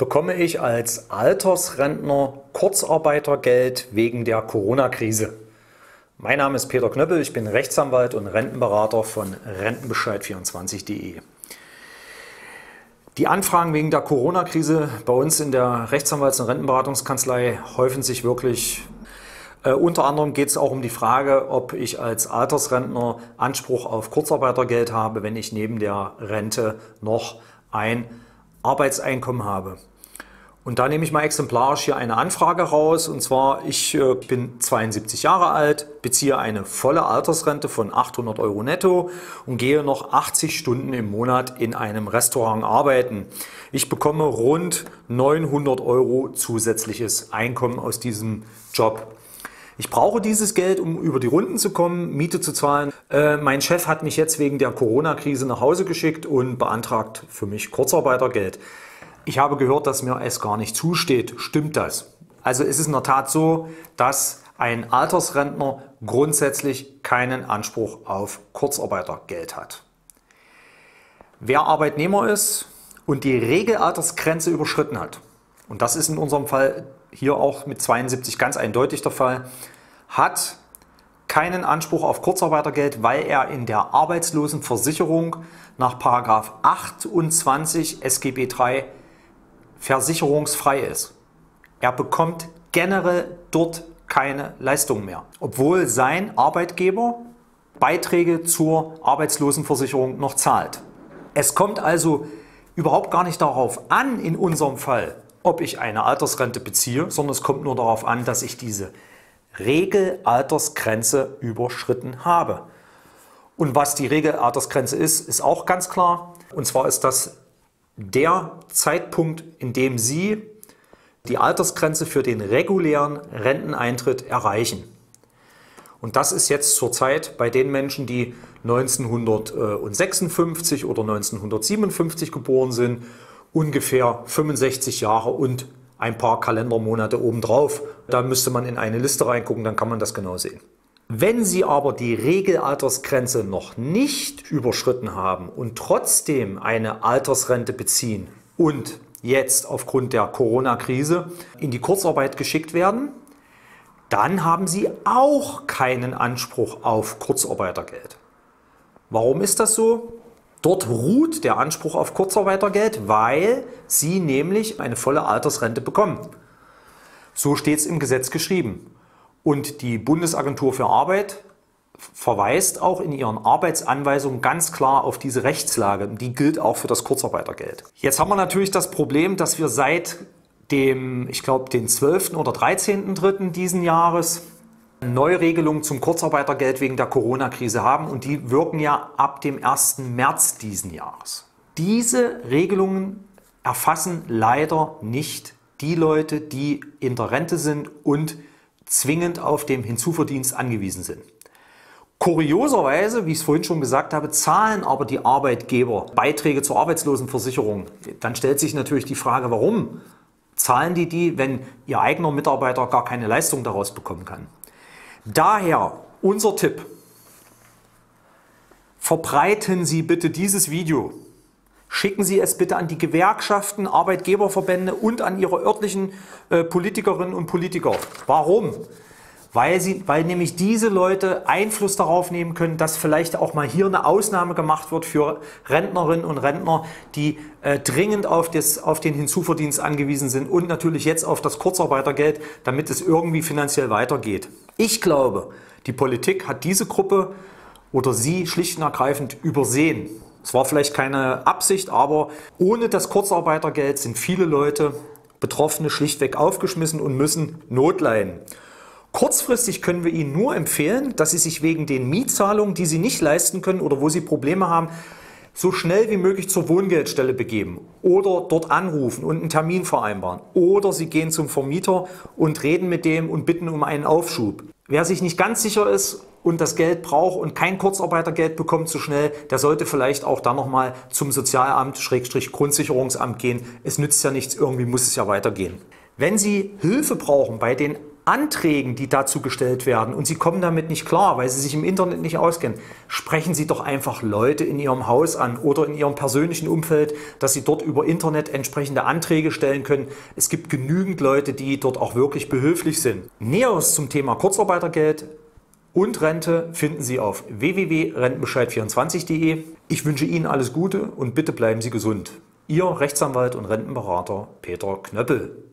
bekomme ich als Altersrentner Kurzarbeitergeld wegen der Corona-Krise. Mein Name ist Peter Knöppel, ich bin Rechtsanwalt und Rentenberater von Rentenbescheid24.de. Die Anfragen wegen der Corona-Krise bei uns in der Rechtsanwalts- und Rentenberatungskanzlei häufen sich wirklich. Äh, unter anderem geht es auch um die Frage, ob ich als Altersrentner Anspruch auf Kurzarbeitergeld habe, wenn ich neben der Rente noch ein Arbeitseinkommen habe. Und da nehme ich mal exemplarisch hier eine Anfrage raus. Und zwar, ich äh, bin 72 Jahre alt, beziehe eine volle Altersrente von 800 Euro netto und gehe noch 80 Stunden im Monat in einem Restaurant arbeiten. Ich bekomme rund 900 Euro zusätzliches Einkommen aus diesem Job. Ich brauche dieses Geld, um über die Runden zu kommen, Miete zu zahlen. Äh, mein Chef hat mich jetzt wegen der Corona-Krise nach Hause geschickt und beantragt für mich Kurzarbeitergeld. Ich habe gehört, dass mir es gar nicht zusteht. Stimmt das? Also ist es in der Tat so, dass ein Altersrentner grundsätzlich keinen Anspruch auf Kurzarbeitergeld hat. Wer Arbeitnehmer ist und die Regelaltersgrenze überschritten hat, und das ist in unserem Fall hier auch mit 72 ganz eindeutig der Fall, hat keinen Anspruch auf Kurzarbeitergeld, weil er in der Arbeitslosenversicherung nach 28 SGB III versicherungsfrei ist. Er bekommt generell dort keine Leistung mehr, obwohl sein Arbeitgeber Beiträge zur Arbeitslosenversicherung noch zahlt. Es kommt also überhaupt gar nicht darauf an, in unserem Fall, ob ich eine Altersrente beziehe, sondern es kommt nur darauf an, dass ich diese Regelaltersgrenze überschritten habe. Und was die Regelaltersgrenze ist, ist auch ganz klar. Und zwar ist das der Zeitpunkt, in dem Sie die Altersgrenze für den regulären Renteneintritt erreichen. Und das ist jetzt zurzeit bei den Menschen, die 1956 oder 1957 geboren sind ungefähr 65 Jahre und ein paar Kalendermonate obendrauf. Da müsste man in eine Liste reingucken, dann kann man das genau sehen. Wenn Sie aber die Regelaltersgrenze noch nicht überschritten haben und trotzdem eine Altersrente beziehen und jetzt aufgrund der Corona-Krise in die Kurzarbeit geschickt werden, dann haben Sie auch keinen Anspruch auf Kurzarbeitergeld. Warum ist das so? Dort ruht der Anspruch auf Kurzarbeitergeld, weil Sie nämlich eine volle Altersrente bekommen. So steht es im Gesetz geschrieben. Und die Bundesagentur für Arbeit verweist auch in ihren Arbeitsanweisungen ganz klar auf diese Rechtslage. Die gilt auch für das Kurzarbeitergeld. Jetzt haben wir natürlich das Problem, dass wir seit dem, ich glaube, den 12. oder 13.3. diesen Jahres Neuregelungen zum Kurzarbeitergeld wegen der Corona-Krise haben und die wirken ja ab dem 1. März diesen Jahres. Diese Regelungen erfassen leider nicht die Leute, die in der Rente sind und zwingend auf dem Hinzuverdienst angewiesen sind. Kurioserweise, wie ich es vorhin schon gesagt habe, zahlen aber die Arbeitgeber Beiträge zur Arbeitslosenversicherung. Dann stellt sich natürlich die Frage, warum zahlen die die, wenn ihr eigener Mitarbeiter gar keine Leistung daraus bekommen kann? Daher unser Tipp. Verbreiten Sie bitte dieses Video. Schicken Sie es bitte an die Gewerkschaften, Arbeitgeberverbände und an Ihre örtlichen äh, Politikerinnen und Politiker. Warum? Weil, sie, weil nämlich diese Leute Einfluss darauf nehmen können, dass vielleicht auch mal hier eine Ausnahme gemacht wird für Rentnerinnen und Rentner, die äh, dringend auf, das, auf den Hinzuverdienst angewiesen sind und natürlich jetzt auf das Kurzarbeitergeld, damit es irgendwie finanziell weitergeht. Ich glaube, die Politik hat diese Gruppe oder sie schlicht und ergreifend übersehen. Es war vielleicht keine Absicht, aber ohne das Kurzarbeitergeld sind viele Leute, Betroffene, schlichtweg aufgeschmissen und müssen Not leiden. Kurzfristig können wir Ihnen nur empfehlen, dass Sie sich wegen den Mietzahlungen, die Sie nicht leisten können oder wo Sie Probleme haben, so schnell wie möglich zur Wohngeldstelle begeben oder dort anrufen und einen Termin vereinbaren. Oder Sie gehen zum Vermieter und reden mit dem und bitten um einen Aufschub. Wer sich nicht ganz sicher ist und das Geld braucht und kein Kurzarbeitergeld bekommt so schnell, der sollte vielleicht auch dann nochmal zum Sozialamt, Schrägstrich Grundsicherungsamt gehen. Es nützt ja nichts, irgendwie muss es ja weitergehen. Wenn Sie Hilfe brauchen bei den Anträgen, die dazu gestellt werden und Sie kommen damit nicht klar, weil Sie sich im Internet nicht auskennen, sprechen Sie doch einfach Leute in Ihrem Haus an oder in Ihrem persönlichen Umfeld, dass Sie dort über Internet entsprechende Anträge stellen können. Es gibt genügend Leute, die dort auch wirklich behilflich sind. Näheres zum Thema Kurzarbeitergeld und Rente finden Sie auf www.rentenbescheid24.de. Ich wünsche Ihnen alles Gute und bitte bleiben Sie gesund. Ihr Rechtsanwalt und Rentenberater Peter Knöppel.